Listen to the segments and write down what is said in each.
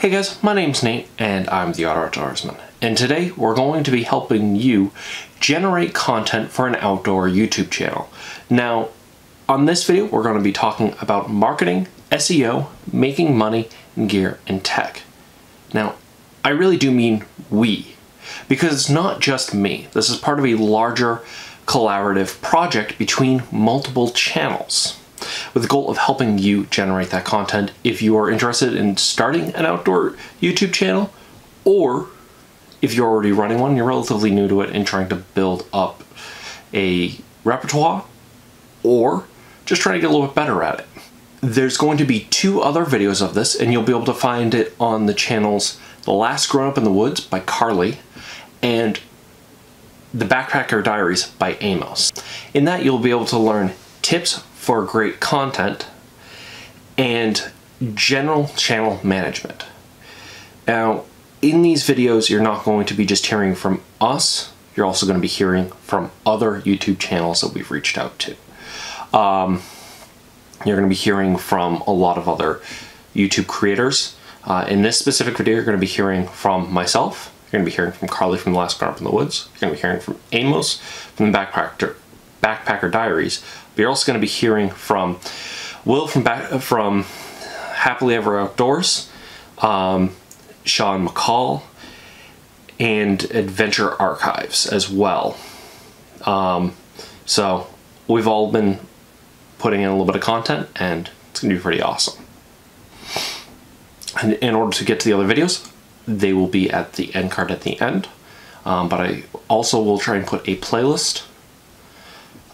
Hey guys, my name's Nate and I'm the Otter Outdoorsman. And today we're going to be helping you generate content for an outdoor YouTube channel. Now, on this video, we're going to be talking about marketing, SEO, making money, gear and tech. Now, I really do mean we, because it's not just me. This is part of a larger collaborative project between multiple channels with the goal of helping you generate that content if you are interested in starting an outdoor YouTube channel or if you're already running one, you're relatively new to it and trying to build up a repertoire or just trying to get a little bit better at it. There's going to be two other videos of this and you'll be able to find it on the channels The Last Grown Up in the Woods by Carly and The Backpacker Diaries by Amos. In that you'll be able to learn tips for great content and general channel management. Now, in these videos, you're not going to be just hearing from us, you're also going to be hearing from other YouTube channels that we've reached out to. Um, you're going to be hearing from a lot of other YouTube creators. Uh, in this specific video, you're going to be hearing from myself, you're going to be hearing from Carly from The Last Up in the Woods, you're going to be hearing from Amos from the Backpacker, Backpacker Diaries, but you're also going to be hearing from Will from back, from Happily Ever Outdoors, um, Shawn McCall, and Adventure Archives as well. Um, so we've all been putting in a little bit of content and it's going to be pretty awesome. And in order to get to the other videos, they will be at the end card at the end. Um, but I also will try and put a playlist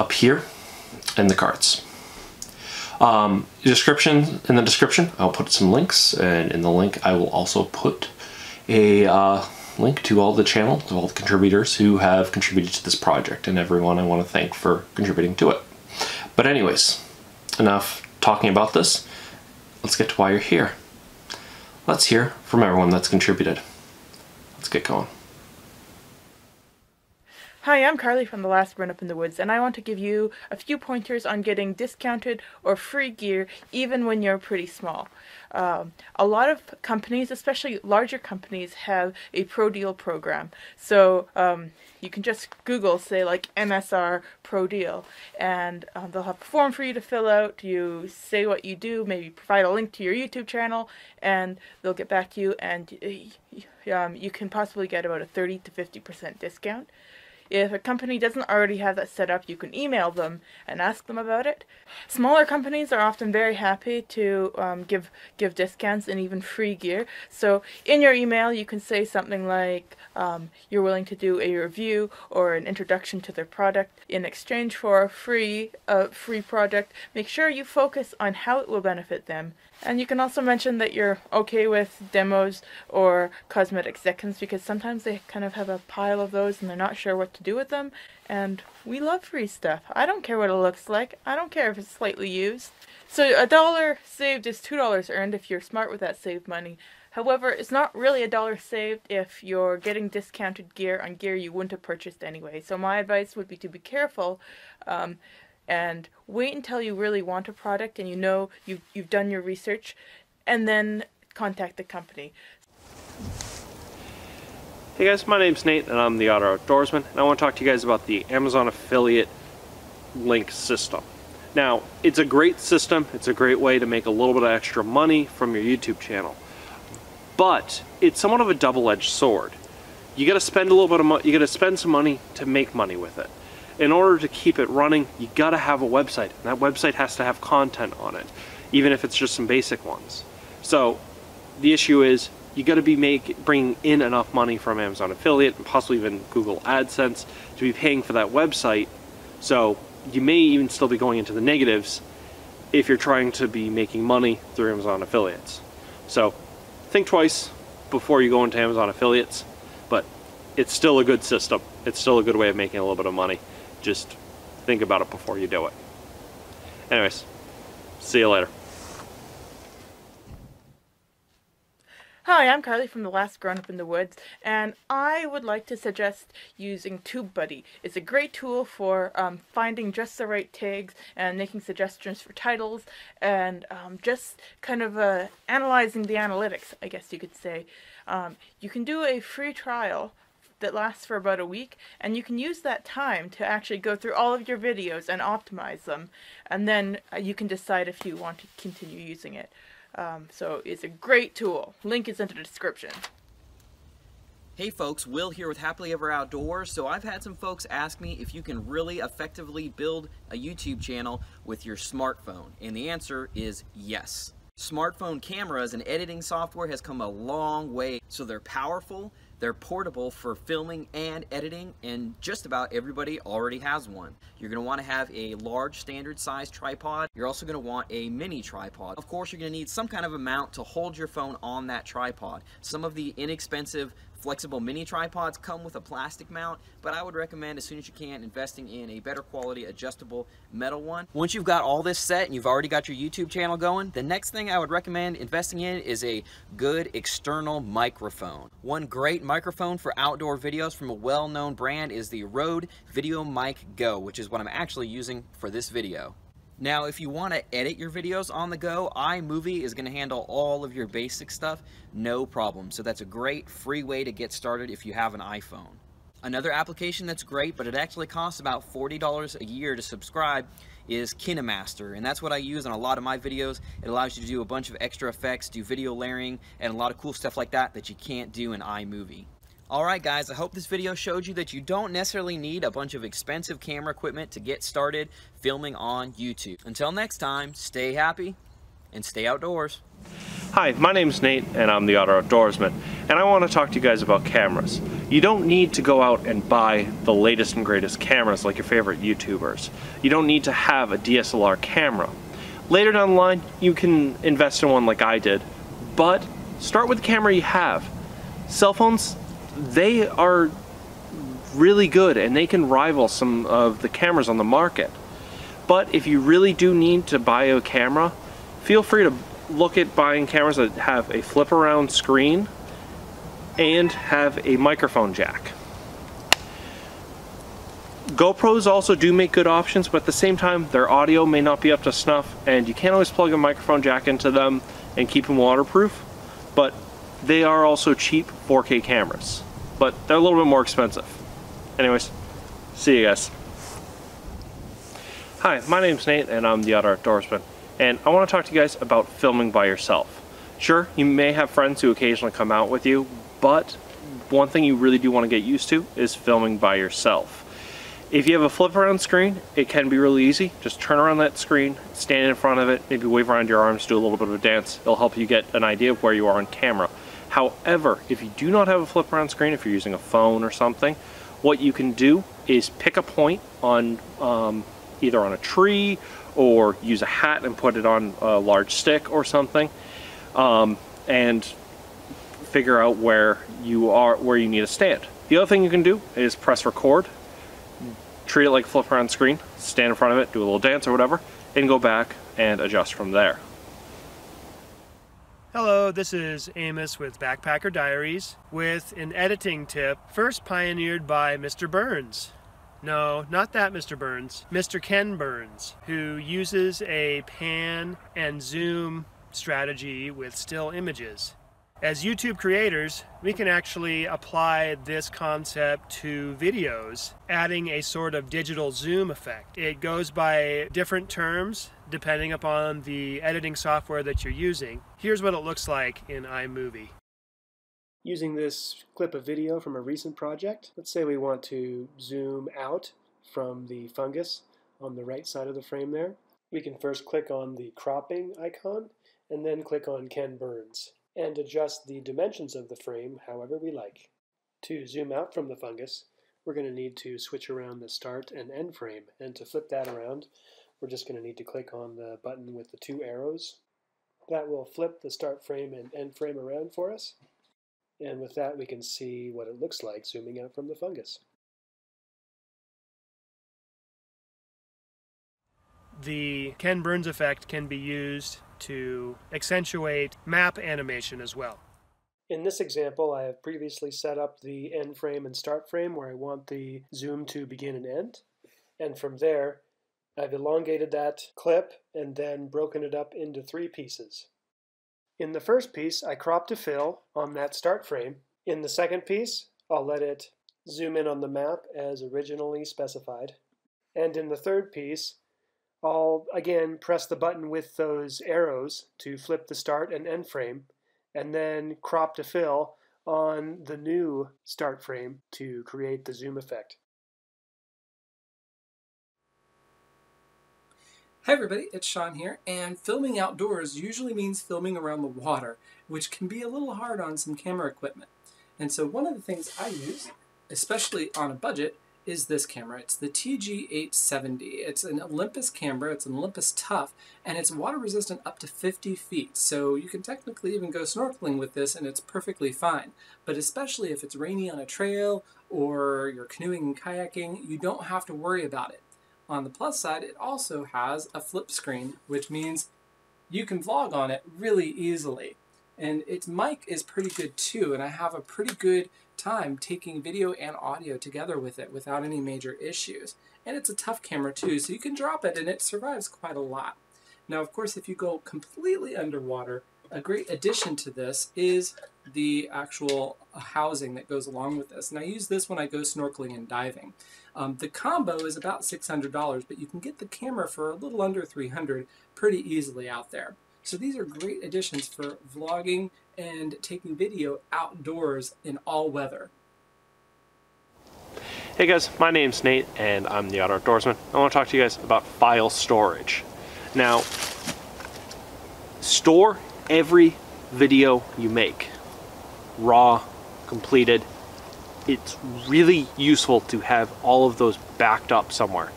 up here in the cards. Um, description in the description, I'll put some links, and in the link I will also put a uh, link to all the channel, to all the contributors who have contributed to this project, and everyone I want to thank for contributing to it. But anyways, enough talking about this. Let's get to why you're here. Let's hear from everyone that's contributed. Let's get going. Hi, I'm Carly from The Last Grown Up in the Woods, and I want to give you a few pointers on getting discounted or free gear even when you're pretty small. Um, a lot of companies, especially larger companies, have a pro deal program. So um, you can just Google, say, like MSR Pro Deal, and um, they'll have a form for you to fill out. You say what you do, maybe provide a link to your YouTube channel, and they'll get back to you, and um, you can possibly get about a 30 to 50% discount. If a company doesn't already have that set up, you can email them and ask them about it. Smaller companies are often very happy to um, give give discounts and even free gear. So in your email, you can say something like um, you're willing to do a review or an introduction to their product in exchange for a free uh, free product. Make sure you focus on how it will benefit them. And you can also mention that you're okay with demos or cosmetic seconds because sometimes they kind of have a pile of those and they're not sure what to do with them. And we love free stuff. I don't care what it looks like. I don't care if it's slightly used. So a dollar saved is two dollars earned if you're smart with that saved money. However, it's not really a dollar saved if you're getting discounted gear on gear you wouldn't have purchased anyway. So my advice would be to be careful. Um, and wait until you really want a product and you know you've, you've done your research and then contact the company. Hey guys, my name's Nate and I'm the Otter Outdoorsman and I want to talk to you guys about the Amazon affiliate link system. Now, it's a great system, it's a great way to make a little bit of extra money from your YouTube channel, but it's somewhat of a double-edged sword. You gotta spend a little bit of money, you gotta spend some money to make money with it in order to keep it running, you gotta have a website. And that website has to have content on it, even if it's just some basic ones. So the issue is you gotta be make, bringing in enough money from Amazon affiliate and possibly even Google AdSense to be paying for that website. So you may even still be going into the negatives if you're trying to be making money through Amazon affiliates. So think twice before you go into Amazon affiliates, but it's still a good system. It's still a good way of making a little bit of money just think about it before you do it. Anyways, see you later. Hi, I'm Carly from The Last Grown Up in the Woods, and I would like to suggest using TubeBuddy. It's a great tool for um, finding just the right tags and making suggestions for titles and um, just kind of uh, analyzing the analytics, I guess you could say. Um, you can do a free trial that lasts for about a week and you can use that time to actually go through all of your videos and optimize them and then uh, you can decide if you want to continue using it. Um, so it's a great tool. Link is in the description. Hey folks, Will here with Happily Ever Outdoors. So I've had some folks ask me if you can really effectively build a YouTube channel with your smartphone. And the answer is yes. Smartphone cameras and editing software has come a long way. So they're powerful, they're portable for filming and editing, and just about everybody already has one. You're going to want to have a large standard size tripod. You're also going to want a mini tripod. Of course, you're going to need some kind of a mount to hold your phone on that tripod. Some of the inexpensive Flexible mini tripods come with a plastic mount, but I would recommend as soon as you can investing in a better quality adjustable metal one. Once you've got all this set and you've already got your YouTube channel going, the next thing I would recommend investing in is a good external microphone. One great microphone for outdoor videos from a well-known brand is the Rode VideoMic Go, which is what I'm actually using for this video. Now, if you want to edit your videos on the go, iMovie is going to handle all of your basic stuff, no problem. So that's a great free way to get started if you have an iPhone. Another application that's great, but it actually costs about $40 a year to subscribe, is KineMaster, and that's what I use on a lot of my videos. It allows you to do a bunch of extra effects, do video layering, and a lot of cool stuff like that that you can't do in iMovie. Alright guys, I hope this video showed you that you don't necessarily need a bunch of expensive camera equipment to get started filming on YouTube. Until next time, stay happy and stay outdoors. Hi, my name's Nate and I'm the Otter Outdoorsman and I want to talk to you guys about cameras. You don't need to go out and buy the latest and greatest cameras like your favorite YouTubers. You don't need to have a DSLR camera. Later down the line, you can invest in one like I did, but start with the camera you have. Cell phones they are really good and they can rival some of the cameras on the market. But if you really do need to buy a camera, feel free to look at buying cameras that have a flip around screen and have a microphone jack. GoPros also do make good options, but at the same time, their audio may not be up to snuff, and you can't always plug a microphone jack into them and keep them waterproof. But they are also cheap 4K cameras, but they're a little bit more expensive. Anyways, see you guys. Hi, my name's Nate and I'm the Otter Outdoorsman, and I want to talk to you guys about filming by yourself. Sure, you may have friends who occasionally come out with you, but one thing you really do want to get used to is filming by yourself. If you have a flip around screen, it can be really easy. Just turn around that screen, stand in front of it, maybe wave around your arms, do a little bit of a dance. It'll help you get an idea of where you are on camera. However, if you do not have a flip around screen, if you're using a phone or something, what you can do is pick a point on um, either on a tree or use a hat and put it on a large stick or something um, and figure out where you are where you need to stand. The other thing you can do is press record, treat it like a flip around screen, stand in front of it, do a little dance or whatever, and go back and adjust from there. Hello, this is Amos with Backpacker Diaries with an editing tip first pioneered by Mr. Burns. No, not that Mr. Burns. Mr. Ken Burns, who uses a pan and zoom strategy with still images. As YouTube creators, we can actually apply this concept to videos, adding a sort of digital zoom effect. It goes by different terms depending upon the editing software that you're using. Here's what it looks like in iMovie. Using this clip of video from a recent project, let's say we want to zoom out from the fungus on the right side of the frame there. We can first click on the cropping icon and then click on Ken Burns and adjust the dimensions of the frame however we like. To zoom out from the fungus, we're going to need to switch around the start and end frame, and to flip that around, we're just going to need to click on the button with the two arrows. That will flip the start frame and end frame around for us, and with that we can see what it looks like zooming out from the fungus. The Ken Burns effect can be used to accentuate map animation as well. In this example, I have previously set up the end frame and start frame where I want the zoom to begin and end. And from there, I've elongated that clip and then broken it up into three pieces. In the first piece, I crop to fill on that start frame. In the second piece, I'll let it zoom in on the map as originally specified. And in the third piece, I'll again press the button with those arrows to flip the start and end frame, and then crop to fill on the new start frame to create the zoom effect. Hi everybody, it's Shawn here, and filming outdoors usually means filming around the water, which can be a little hard on some camera equipment. And so one of the things I use, especially on a budget, is this camera. It's the TG870. It's an Olympus camera, it's an Olympus Tough, and it's water resistant up to 50 feet. So you can technically even go snorkeling with this and it's perfectly fine. But especially if it's rainy on a trail or you're canoeing and kayaking, you don't have to worry about it. On the plus side, it also has a flip screen, which means you can vlog on it really easily. And its mic is pretty good too, and I have a pretty good time taking video and audio together with it without any major issues. And it's a tough camera too, so you can drop it and it survives quite a lot. Now, of course, if you go completely underwater, a great addition to this is the actual housing that goes along with this. And I use this when I go snorkeling and diving. Um, the combo is about $600, but you can get the camera for a little under 300 pretty easily out there. So these are great additions for vlogging and taking video outdoors in all weather. Hey guys, my name's Nate and I'm the Otter Outdoorsman. I want to talk to you guys about file storage. Now, store every video you make, raw, completed. It's really useful to have all of those backed up somewhere,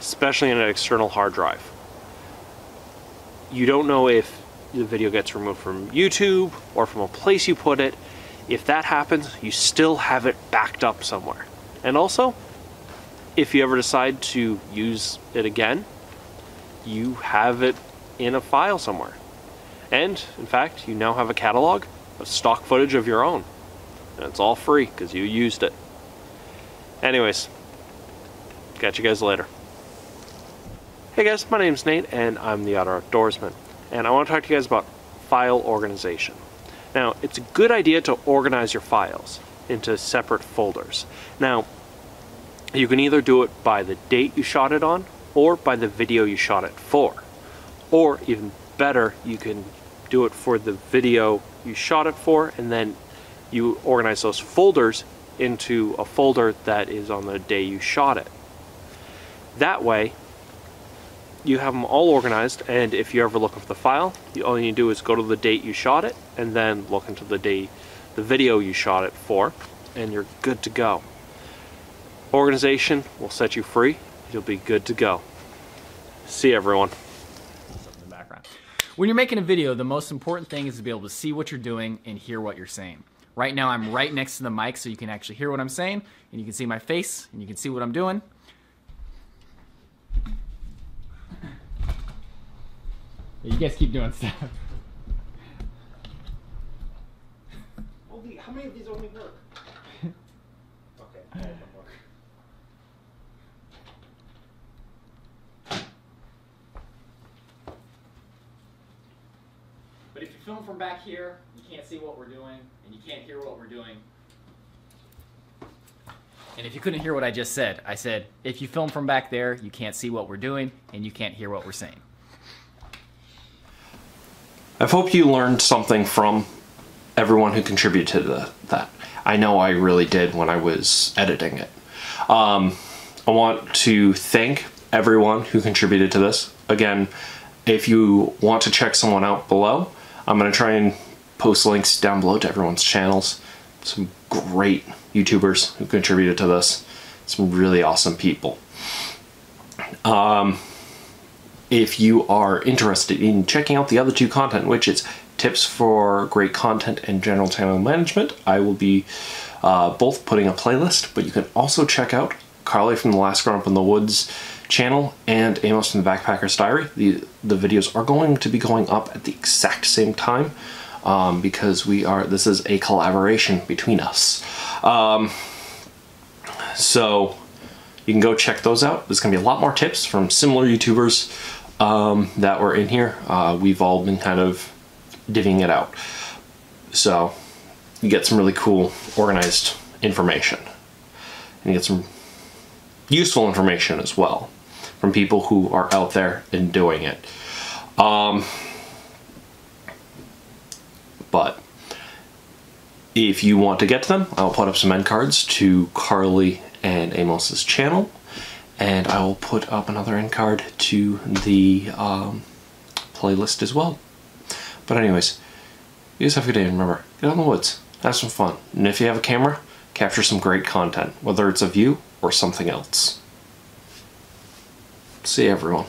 especially in an external hard drive you don't know if the video gets removed from YouTube or from a place you put it. If that happens, you still have it backed up somewhere. And also, if you ever decide to use it again, you have it in a file somewhere. And, in fact, you now have a catalog of stock footage of your own. And it's all free because you used it. Anyways, catch you guys later. Hey guys, my name's Nate and I'm the Otter Outdoorsman and I want to talk to you guys about file organization. Now, it's a good idea to organize your files into separate folders. Now, you can either do it by the date you shot it on or by the video you shot it for. Or even better, you can do it for the video you shot it for and then you organize those folders into a folder that is on the day you shot it. That way, you have them all organized and if you're ever looking for the file you, all you need to do is go to the date you shot it and then look into the day, the video you shot it for and you're good to go. Organization will set you free. You'll be good to go. See everyone. When you're making a video the most important thing is to be able to see what you're doing and hear what you're saying. Right now I'm right next to the mic so you can actually hear what I'm saying and you can see my face and you can see what I'm doing You guys keep doing stuff. how many of these only work? okay, But if you film from back here, you can't see what we're doing, and you can't hear what we're doing. And if you couldn't hear what I just said, I said, if you film from back there, you can't see what we're doing, and you can't hear what we're saying. I hope you learned something from everyone who contributed to that. I know I really did when I was editing it. Um, I want to thank everyone who contributed to this. Again, if you want to check someone out below, I'm going to try and post links down below to everyone's channels. Some great YouTubers who contributed to this. Some really awesome people. Um, if you are interested in checking out the other two content, which is tips for great content and general channel management, I will be uh, both putting a playlist, but you can also check out Carly from the Last Up in the Woods channel and Amos from the Backpacker's Diary. The, the videos are going to be going up at the exact same time um, because we are this is a collaboration between us. Um, so you can go check those out. There's gonna be a lot more tips from similar YouTubers um, that were in here. Uh, we've all been kind of divvying it out. So you get some really cool organized information. And you get some useful information as well from people who are out there and doing it. Um, but if you want to get to them, I'll put up some end cards to Carly and Amos's channel, and I will put up another end card to the um, playlist as well. But anyways, you guys have a good day, and remember, get out in the woods, have some fun, and if you have a camera, capture some great content, whether it's of you or something else. See everyone.